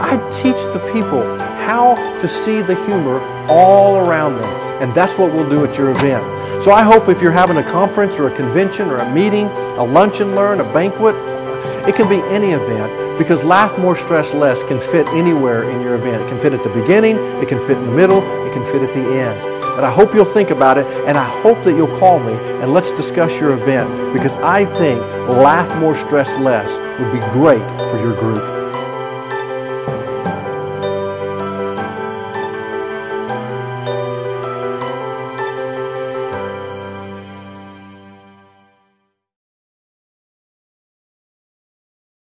I teach the people how to see the humor all around them. And that's what we'll do at your event. So I hope if you're having a conference or a convention or a meeting, a lunch and learn, a banquet, it can be any event because Laugh More, Stress Less can fit anywhere in your event. It can fit at the beginning, it can fit in the middle, it can fit at the end. But I hope you'll think about it and I hope that you'll call me and let's discuss your event because I think Laugh More, Stress Less would be great for your group.